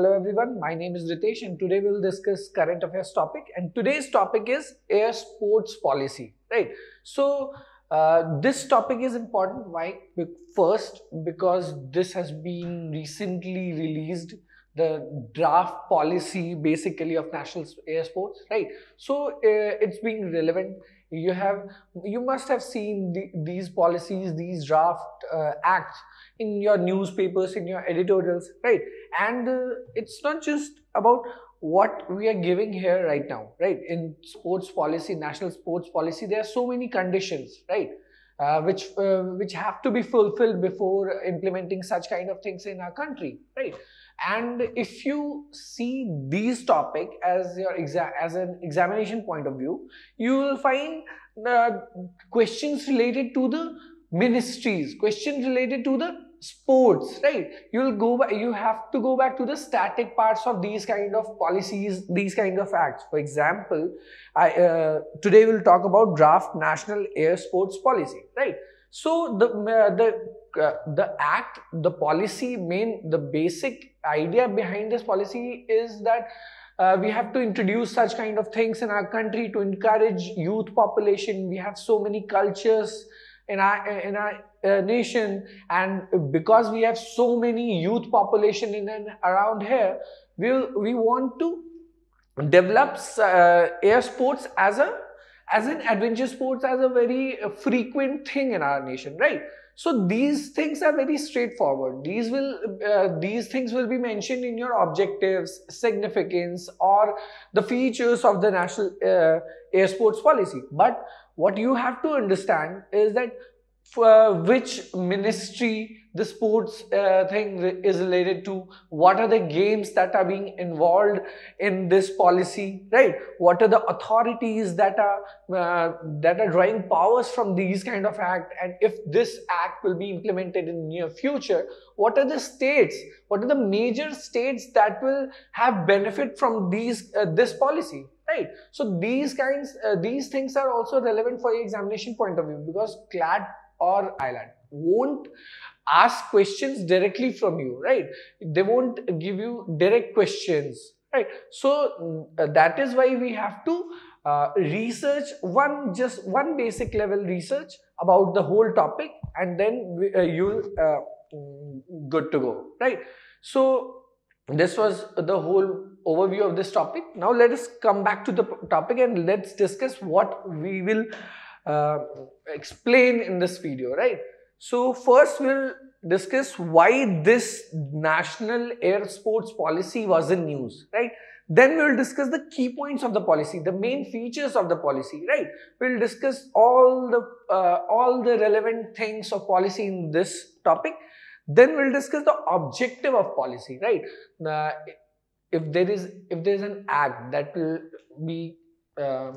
Hello everyone, my name is Ritesh and today we will discuss current affairs topic and today's topic is air sports policy, right? So uh, this topic is important. Why? First, because this has been recently released the draft policy basically of national air sports right so uh, it's being relevant you have you must have seen the, these policies these draft uh, acts in your newspapers in your editorials right and uh, it's not just about what we are giving here right now right? In sports policy national sports policy there are so many conditions right? Uh, which uh, which have to be fulfilled before implementing such kind of things in our country right? And if you see these topic as your exam as an examination point of view you will find uh, questions related to the ministries questions related to the sports right? You will go back you have to go back to the static parts of these kind of policies these kind of acts. For example i uh, today we'll talk about draft national air sports policy right? So the uh, the uh, the act, the policy, main the basic idea behind this policy is that uh, we have to introduce such kind of things in our country to encourage youth population. We have so many cultures in our in our uh, nation, and because we have so many youth population in and around here, we we want to develop uh, air sports as a as an adventure sports as a very uh, frequent thing in our nation right? So these things are very straightforward. These will uh, these things will be mentioned in your objectives significance or the features of the national uh, air sports policy. But what you have to understand is that uh, which ministry the sports uh, thing is related to what are the games that are being involved in this policy right? What are the authorities that are uh, that are drawing powers from these kind of act and if this act will be implemented in near future what are the states what are the major states that will have benefit from these uh, this policy right so these kinds uh, these things are also relevant for your examination point of view because CLAT or AILET won't ask questions directly from you, right? They won't give you direct questions, right? So uh, that is why we have to uh, research one just one basic level research about the whole topic and then we, uh, you'll uh, good to go, right? So this was the whole overview of this topic. Now let us come back to the topic and let's discuss what we will uh, explain in this video, right? So first we'll discuss why this national air sports policy was in news, right? Then we'll discuss the key points of the policy, the main features of the policy, right? We'll discuss all the uh, all the relevant things of policy in this topic. Then we'll discuss the objective of policy, right? Uh, if there is if there is an act that will be uh,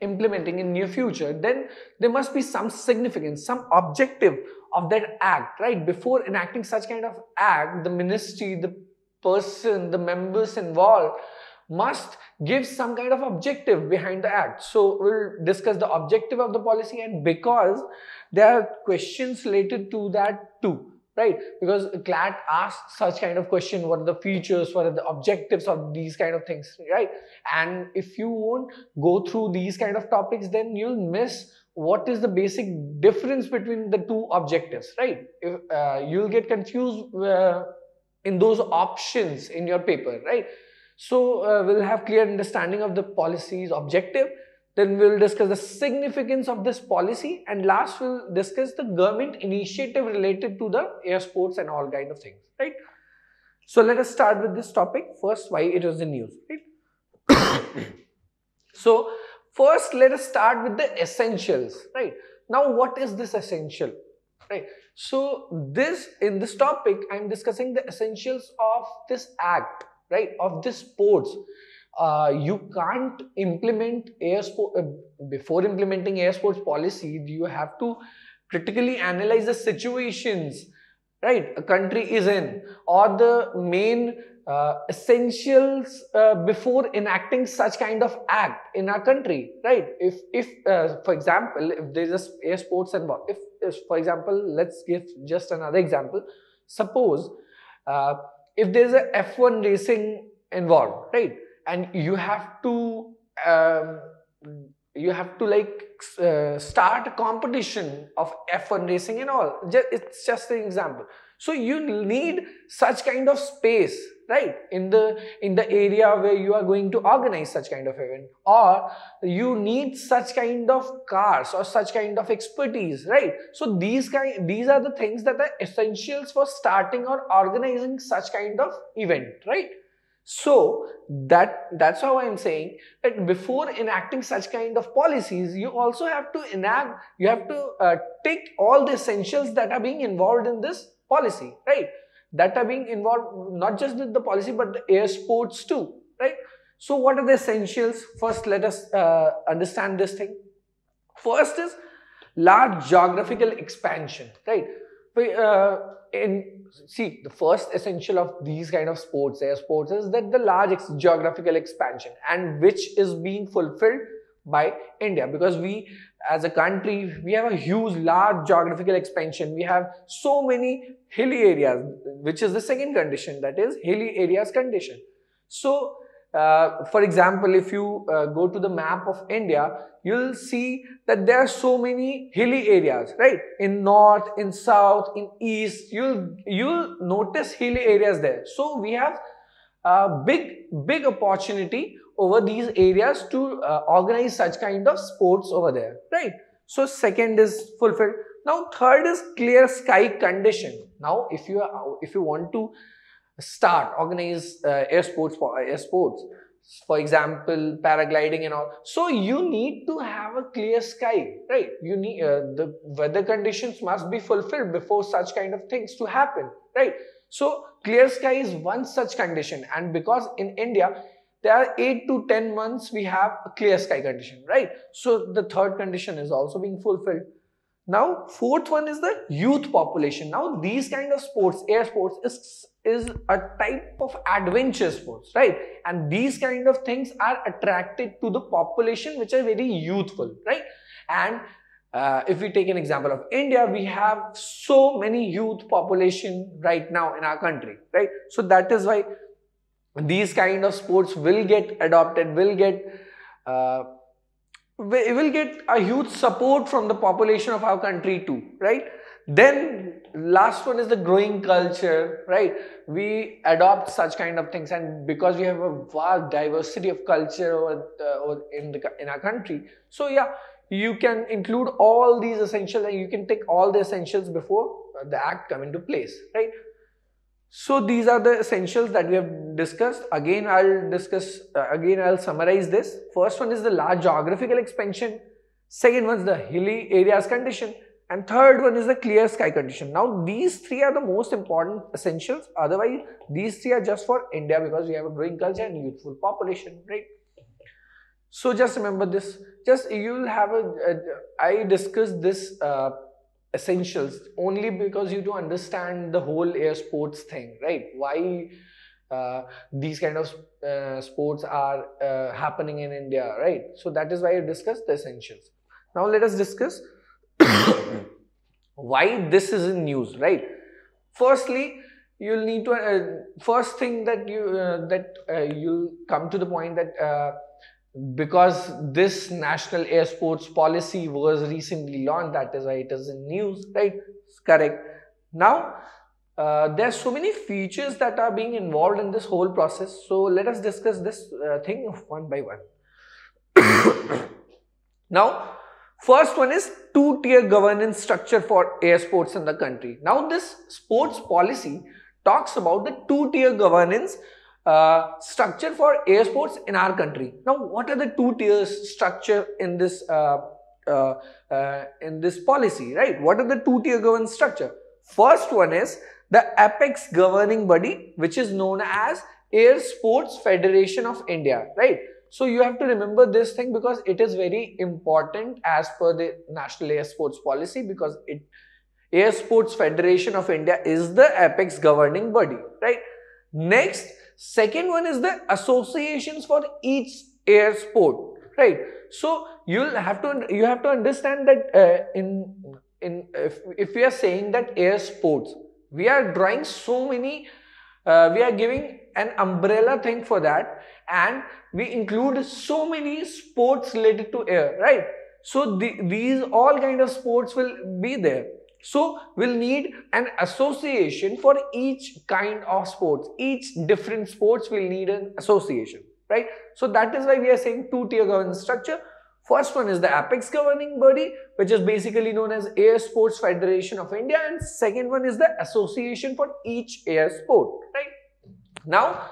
implementing in near future, then there must be some significance, some objective of that act, right? Before enacting such kind of act, the ministry, the person, the members involved must give some kind of objective behind the act. So we'll discuss the objective of the policy and because there are questions related to that too right? Because CLAT asks such kind of question, what are the features, what are the objectives of these kind of things, right? And if you won't go through these kind of topics, then you'll miss what is the basic difference between the two objectives, right? If, uh, you'll get confused uh, in those options in your paper, right? So uh, we'll have clear understanding of the policy's objective then we'll discuss the significance of this policy and last we'll discuss the government initiative related to the air sports and all kind of things, right? So let us start with this topic. First, why it was in news, right? so first, let us start with the essentials, right? Now, what is this essential, right? So this, in this topic, I'm discussing the essentials of this act, right? Of this sports uh, you can't implement air sport uh, before implementing air sports policy you have to critically analyze the situations right a country is in or the main uh, essentials uh, before enacting such kind of act in our country right if if uh, for example if there is a air sports and if, if for example let's give just another example suppose if there's a F1 racing involved, right? And you have to um, you have to like uh, start a competition of F1 racing and all. Just, it's just an example. So you need such kind of space, right? In the in the area where you are going to organize such kind of event, or you need such kind of cars or such kind of expertise, right? So these kind these are the things that are essentials for starting or organizing such kind of event, right? So that that's how I'm saying that before enacting such kind of policies, you also have to enact, you have to uh, take all the essentials that are being involved in this policy, right? That are being involved not just with the policy but the air sports too, right? So what are the essentials? First, let us uh, understand this thing. First is large geographical expansion, right? Uh, in see the first essential of these kind of sports air sports is that the large ex geographical expansion and which is being fulfilled by india. Because we as a country we have a huge large geographical expansion. We have so many hilly areas which is the second condition that is hilly areas condition. So uh, for example, if you uh, go to the map of India, you'll see that there are so many hilly areas, right? In north, in south, in east, you'll, you'll notice hilly areas there. So we have a big, big opportunity over these areas to uh, organize such kind of sports over there, right? So second is fulfilled. Now third is clear sky condition. Now if you are, if you want to start organize uh, air sports for air sports. For example paragliding and all. So you need to have a clear sky right? You need uh, the weather conditions must be fulfilled before such kind of things to happen right? So clear sky is one such condition. And because in india there are 8 to 10 months we have a clear sky condition right? So the third condition is also being fulfilled now, fourth one is the youth population. Now, these kind of sports, air sports, is, is a type of adventure sports, right? And these kind of things are attracted to the population which are very youthful, right? And uh, if we take an example of India, we have so many youth population right now in our country, right? So that is why these kind of sports will get adopted, will get uh, we will get a huge support from the population of our country too, right? Then last one is the growing culture, right? We adopt such kind of things and because we have a vast diversity of culture uh, in, the, in our country. So yeah, you can include all these essentials and you can take all the essentials before the act come into place, right? So these are the essentials that we have discussed. Again, I'll discuss, uh, again, I'll summarize this. First one is the large geographical expansion. Second one is the hilly areas condition. And third one is the clear sky condition. Now, these three are the most important essentials. Otherwise, these three are just for India because we have a growing culture and youthful population, right? So just remember this. Just you will have a. I discussed this uh, essentials only because you to understand the whole air sports thing, right? Why uh, these kind of uh, sports are uh, happening in India, right? So that is why I discussed the essentials. Now let us discuss why this is in news, right? Firstly, you'll need to uh, first thing that you uh, that uh, you'll come to the point that because this national air sports policy was recently launched that is why it is in news right? It's correct. Now uh, there are so many features that are being involved in this whole process. So let us discuss this uh, thing one by one. Now first one is two tier governance structure for air sports in the country. Now this sports policy talks about the two tier governance uh, structure for air sports in our country. Now, what are the two tiers structure in this uh, uh, uh, in this policy, right? What are the two tier governance structure? First one is the apex governing body, which is known as Air Sports Federation of India, right? So you have to remember this thing because it is very important as per the National Air Sports Policy because it Air Sports Federation of India is the apex governing body, right? Next, Second one is the associations for each air sport, right? So you'll have to you have to understand that uh, in in if, if we are saying that air sports, we are drawing so many uh, we are giving an umbrella thing for that and we include so many sports related to air, right? So the, these all kind of sports will be there. So we'll need an association for each kind of sports. Each different sports will need an association, right? So that is why we are saying two-tier governance structure. First one is the apex governing body, which is basically known as Air Sports Federation of India. And second one is the association for each air sport, right? Now,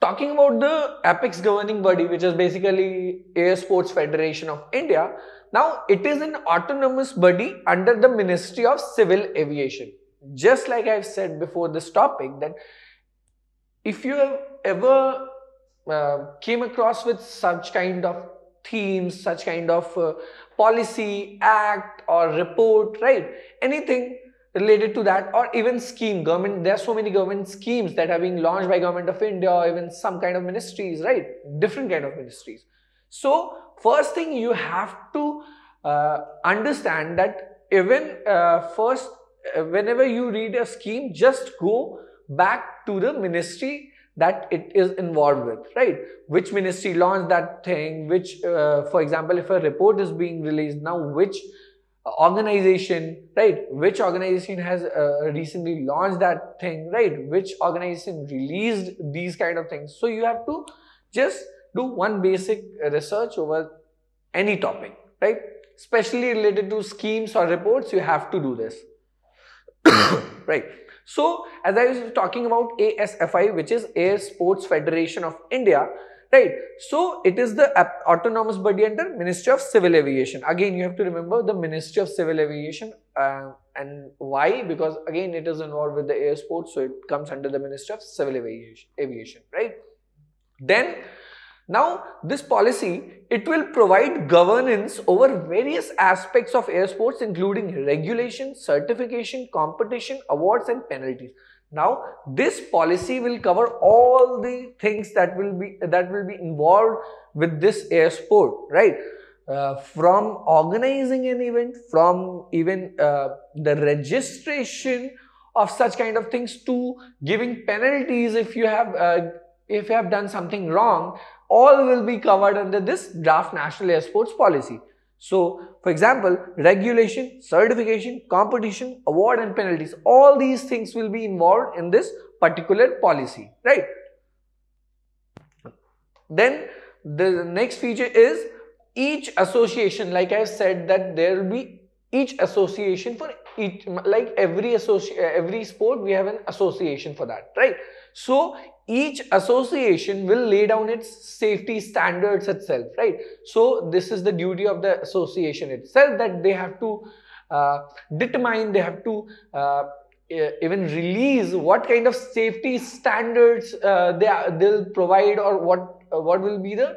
talking about the apex governing body, which is basically Air Sports Federation of India, now it is an autonomous body under the Ministry of Civil Aviation. Just like I've said before this topic that if you have ever uh, came across with such kind of themes, such kind of uh, policy, act or report, right? Anything related to that or even scheme government there are so many government schemes that are being launched by government of india or even some kind of ministries right different kind of ministries so first thing you have to uh, understand that even uh, first uh, whenever you read a scheme just go back to the ministry that it is involved with, right? Which ministry launched that thing, which, uh, for example, if a report is being released now, which organization, right? Which organization has uh, recently launched that thing, right? Which organization released these kind of things. So you have to just do one basic research over any topic, right? Especially related to schemes or reports, you have to do this, right? So, as I was talking about ASFI, which is Air Sports Federation of India, right? So, it is the autonomous body under Ministry of Civil Aviation. Again, you have to remember the Ministry of Civil Aviation uh, and why? Because again, it is involved with the air sports, so it comes under the Ministry of Civil Aviation, aviation right? Then, now, this policy, it will provide governance over various aspects of air sports including regulation, certification, competition, awards and penalties. Now, this policy will cover all the things that will be that will be involved with this air sport, right? Uh, from organizing an event, from even uh, the registration of such kind of things to giving penalties if you have uh, if you have done something wrong all will be covered under this draft national air sports policy. So, for example, regulation, certification, competition, award and penalties, all these things will be involved in this particular policy, right? Then the next feature is each association, like I said that there will be each association for each, like every every sport we have an association for that, right? So, each association will lay down its safety standards itself, right? So this is the duty of the association itself that they have to uh, determine, they have to uh, even release what kind of safety standards uh, they are, they'll provide or what uh, what will be the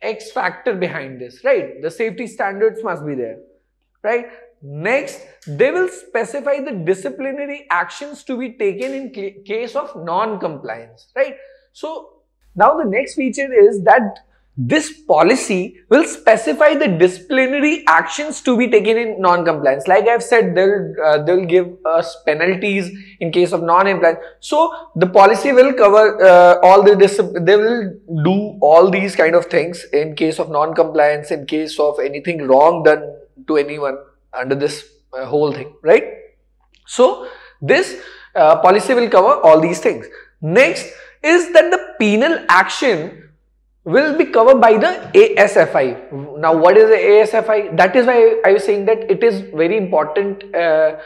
X factor behind this, right? The safety standards must be there, right? Next, they will specify the disciplinary actions to be taken in case of non-compliance, right? So, now the next feature is that this policy will specify the disciplinary actions to be taken in non-compliance. Like I've said, they'll uh, they'll give us penalties in case of non-compliance. So the policy will cover uh, all the they will do all these kind of things in case of non-compliance, in case of anything wrong done to anyone under this uh, whole thing, right? So, this uh, policy will cover all these things. Next is that the penal action will be covered by the ASFI. Now, what is the ASFI? That is why I was saying that it is very important uh,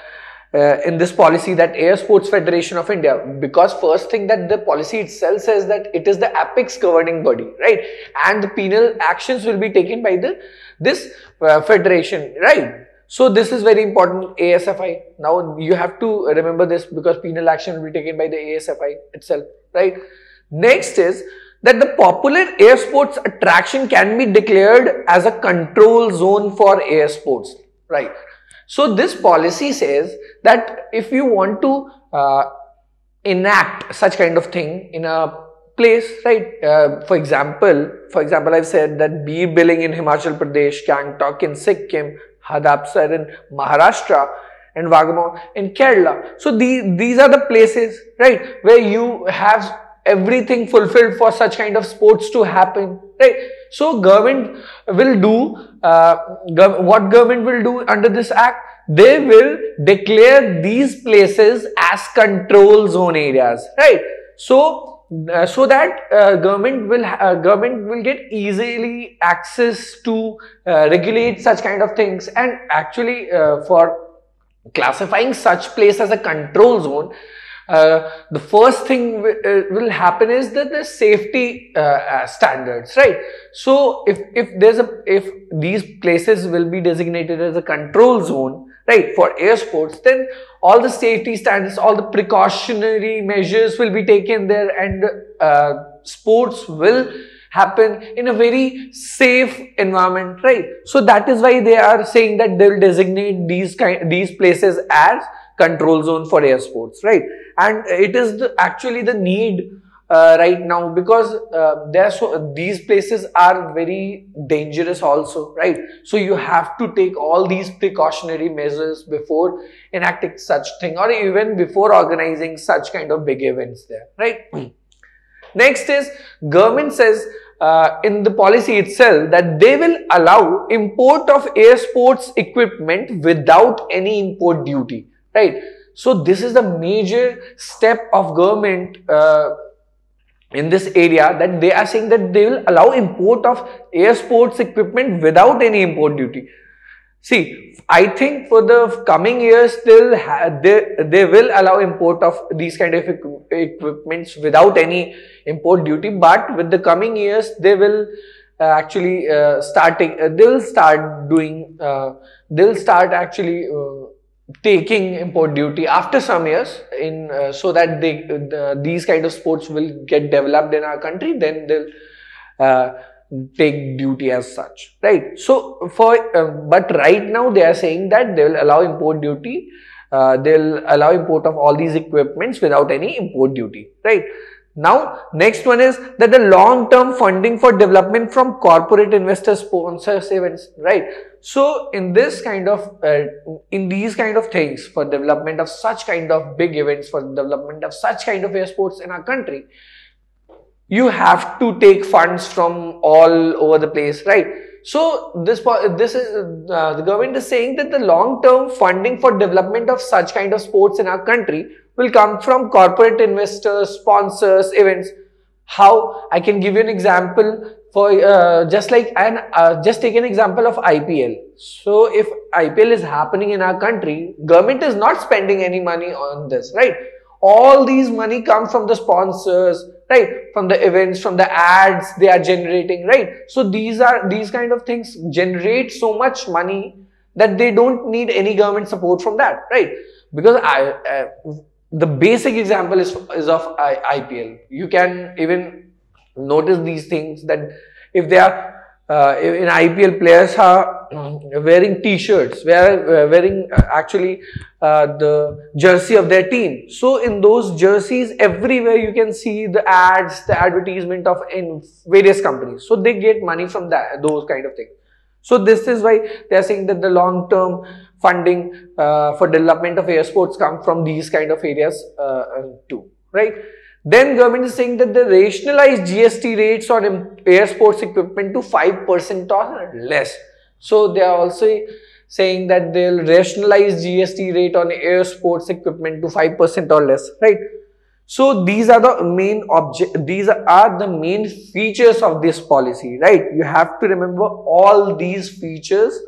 uh, in this policy that Air Sports Federation of India because first thing that the policy itself says that it is the apex governing body right and the penal actions will be taken by the this uh, federation right so this is very important ASFI. Now you have to remember this because penal action will be taken by the ASFI itself, right? Next is that the popular air sports attraction can be declared as a control zone for air sports, right? So this policy says that if you want to uh, enact such kind of thing in a place, right? Uh, for example, for example, I've said that Bir Billing in Himachal Pradesh, Gangtok in Sikkim, Hadapsar in Maharashtra and Vagamon in Kerala. So the, these are the places, right, where you have everything fulfilled for such kind of sports to happen, right? So government will do, uh, gov what government will do under this act? They will declare these places as control zone areas, right? So uh, so that uh, government will uh, government will get easily access to uh, regulate such kind of things. And actually for classifying such place as a control zone the first thing will happen is that the safety standards right? So if if there's a if these places will be designated as a control zone right for air sports then all the safety standards all the precautionary measures will be taken there and uh, sports will happen in a very safe environment right? So that is why they are saying that they will designate these kind these places as control zone for air sports right? And it is the, actually the need uh, right now because uh, there so these places are very dangerous also right? So you have to take all these precautionary measures before enacting such thing or even before organizing such kind of big events there right? Next is government says uh, in the policy itself that they will allow import of air sports equipment without any import duty right? So this is the major step of government uh, in this area that they are saying that they will allow import of air sports equipment without any import duty. See, I think for the coming years, they'll they, they will allow import of these kind of equipments without any import duty. But with the coming years, they will uh, actually uh, starting. Uh, they will start doing. Uh, they'll start actually uh, taking import duty after some years in uh, so that they the, these kind of sports will get developed in our country then they'll uh, take duty as such right so for uh, but right now they are saying that they will allow import duty uh, they'll allow import of all these equipments without any import duty right now, next one is that the long-term funding for development from corporate investor sponsors events, right? So, in this kind of, uh, in these kind of things for development of such kind of big events, for development of such kind of air sports in our country, you have to take funds from all over the place, right? So, this, this is, uh, the government is saying that the long-term funding for development of such kind of sports in our country will come from corporate investors, sponsors, events. How? I can give you an example for uh, just like and uh, just take an example of IPL. So if IPL is happening in our country, government is not spending any money on this, right? All these money come from the sponsors, right? From the events, from the ads they are generating, right? So these are these kind of things generate so much money that they don't need any government support from that, right? Because I, uh, the basic example is, is of I, IPL. You can even notice these things that if they are uh, in IPL players are wearing t-shirts, wearing, wearing uh, actually uh, the jersey of their team. So in those jerseys, everywhere you can see the ads, the advertisement of in various companies. So they get money from that, those kind of things. So this is why they are saying that the long term funding uh, for development of air sports come from these kind of areas uh, too, right? Then government is saying that they rationalize GST rates on air sports equipment to 5% or less. So they are also saying that they'll rationalize GST rate on air sports equipment to 5% or less, right? So these are the main object, these are the main features of this policy, right? You have to remember all these features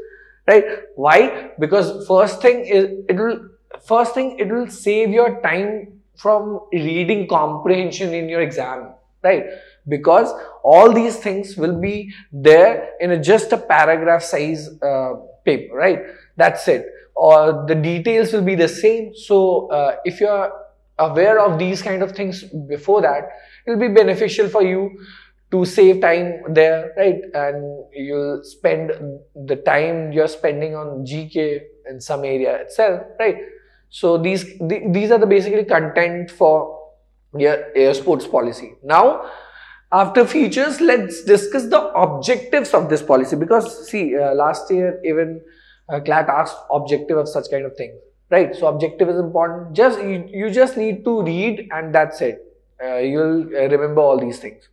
right? Why? Because first thing is it will first thing it will save your time from reading comprehension in your exam. Right? Because all these things will be there in a, just a paragraph size uh, paper. Right? That's it. Or the details will be the same. So uh, if you're aware of these kind of things before that it will be beneficial for you to save time there, right? And you'll spend the time you're spending on GK in some area itself, right? So these the, these are the basically content for your air sports policy. Now, after features, let's discuss the objectives of this policy because see, uh, last year even uh, CLAT asked objective of such kind of thing. right so objective is important just you, you just need to read and that's it uh, you'll uh, remember all these things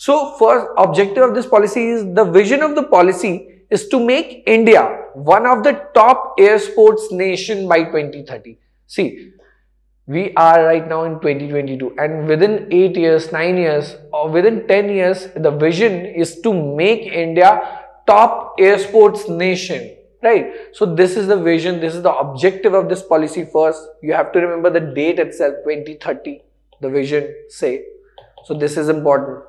so first objective of this policy is the vision of the policy is to make India one of the top air sports nation by 2030. See, we are right now in 2022 and within 8 years, 9 years or within 10 years, the vision is to make India top air sports nation right? So this is the vision this is the objective of this policy first. You have to remember the date itself 2030 the vision say. So this is important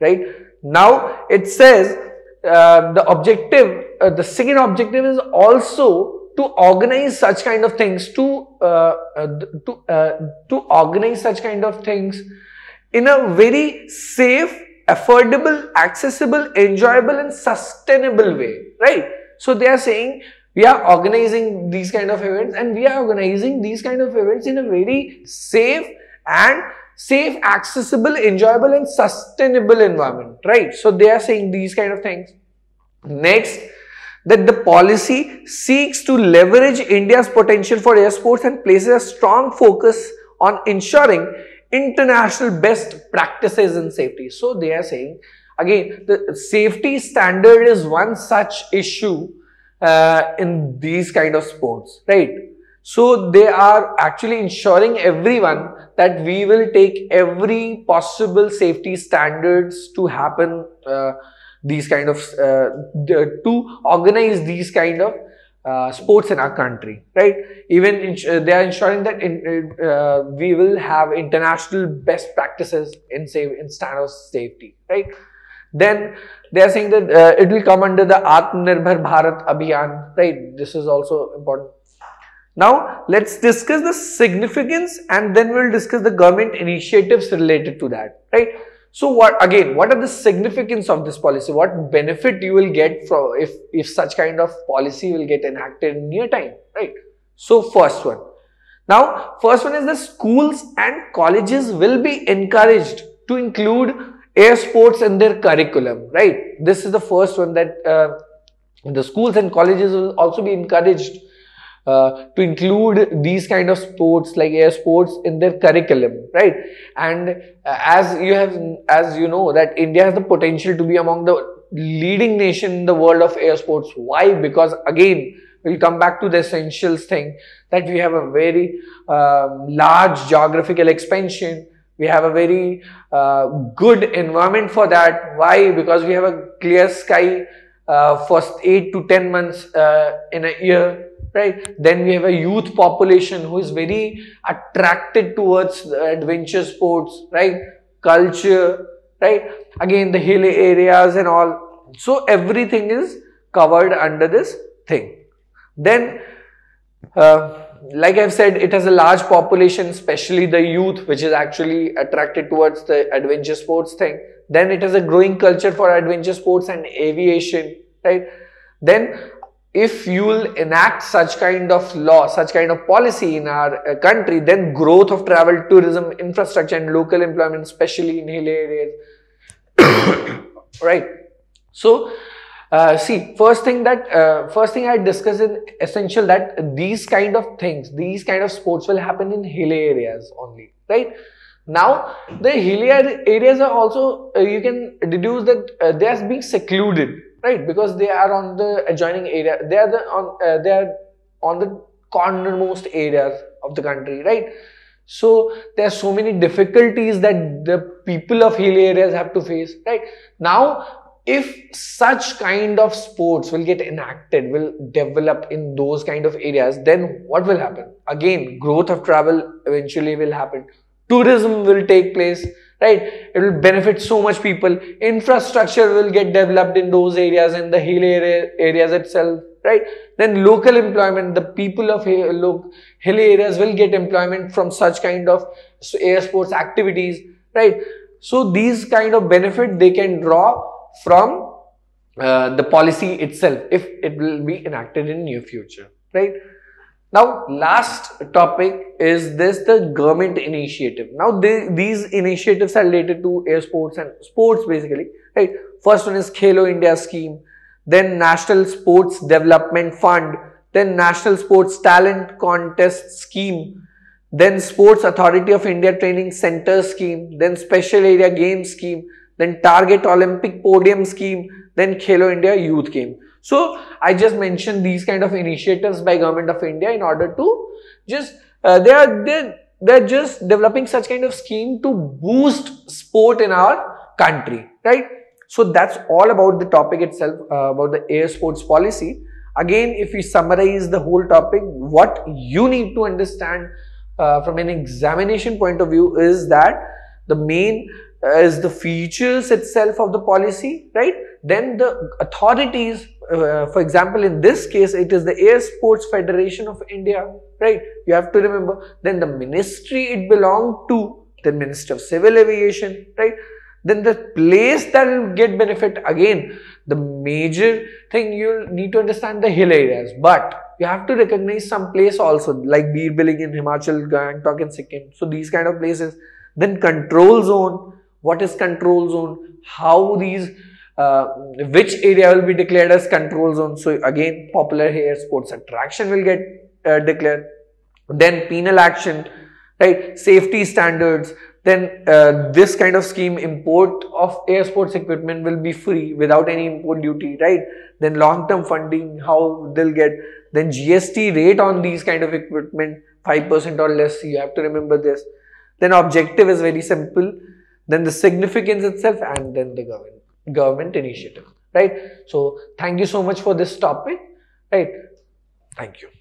right? Now it says uh, the objective uh, the second objective is also to organize such kind of things to uh, uh to uh, to organize such kind of things in a very safe affordable accessible enjoyable and sustainable way right? So they are saying we are organizing these kind of events and we are organizing these kind of events in a very safe and safe, accessible, enjoyable and sustainable environment, right? So they are saying these kind of things. Next, that the policy seeks to leverage India's potential for air sports and places a strong focus on ensuring international best practices in safety. So they are saying again the safety standard is one such issue uh, in these kind of sports, right? So they are actually ensuring everyone that we will take every possible safety standards to happen uh, these kind of uh, to organize these kind of uh, sports in our country right? Even uh, they are ensuring that in, uh, we will have international best practices in say in standards safety right? Then they are saying that uh, it will come under the Atmanirbhar Bharat Abhiyan right? This is also important now, let's discuss the significance and then we'll discuss the government initiatives related to that, right? So, what again, what are the significance of this policy? What benefit you will get from if, if such kind of policy will get enacted in near time, right? So, first one. Now, first one is the schools and colleges will be encouraged to include air sports in their curriculum, right? This is the first one that uh, the schools and colleges will also be encouraged uh, to include these kind of sports like air sports in their curriculum right? And uh, as you have as you know that india has the potential to be among the leading nation in the world of air sports. Why? Because again we'll come back to the essentials thing that we have a very um, large geographical expansion. We have a very uh, good environment for that. Why? Because we have a clear sky uh, for 8 to 10 months uh, in a year right? Then we have a youth population who is very attracted towards adventure sports right? Culture right? Again the hilly areas and all. So everything is covered under this thing. Then uh, like I've said, it has a large population, especially the youth, which is actually attracted towards the adventure sports thing. Then it has a growing culture for adventure sports and aviation, right? Then if you will enact such kind of law, such kind of policy in our uh, country, then growth of travel, tourism, infrastructure and local employment, especially in hill areas. right. So, uh, see, first thing that, uh, first thing I discuss is essential that these kind of things, these kind of sports will happen in hill areas only, right? Now, the hilly areas are also, uh, you can deduce that uh, they are being secluded right because they are on the adjoining area. They are the on uh, they are on the cornermost areas of the country right? So there are so many difficulties that the people of hilly areas have to face right? Now if such kind of sports will get enacted will develop in those kind of areas then what will happen? Again growth of travel eventually will happen. Tourism will take place right? It will benefit so much people. Infrastructure will get developed in those areas in the hill area, areas itself. Right? Then local employment the people of hill areas will get employment from such kind of air sports activities. Right? So these kind of benefit they can draw from uh, the policy itself if it will be enacted in near future. Right now, last topic is this the government initiative. Now, they, these initiatives are related to air sports and sports basically, right? First one is Khelo India scheme, then National Sports Development Fund, then National Sports Talent Contest Scheme, then Sports Authority of India Training Center Scheme, then Special Area Games Scheme, then Target Olympic Podium Scheme, then Khelo India Youth Game. So I just mentioned these kind of initiatives by Government of India in order to just uh, they are they they're just developing such kind of scheme to boost sport in our country, right? So that's all about the topic itself uh, about the air sports policy. Again, if we summarize the whole topic, what you need to understand uh, from an examination point of view is that the main uh, is the features itself of the policy, right? Then the authorities, uh, for example, in this case, it is the Air Sports Federation of India, right? You have to remember. Then the ministry it belonged to, the Minister of Civil Aviation, right? Then the place that will get benefit again, the major thing you need to understand the hill areas, but you have to recognize some place also like Bir Billing in Himachal, Gangtok in Sikkim. So these kind of places. Then control zone. What is control zone? How these, uh, which area will be declared as control zone. So again, popular air sports attraction will get uh, declared. Then penal action, right? Safety standards. Then uh, this kind of scheme import of air sports equipment will be free without any import duty, right? Then long term funding, how they'll get then GST rate on these kind of equipment 5% or less you have to remember this then objective is very simple then the significance itself and then the government government initiative right? So thank you so much for this topic right? Thank you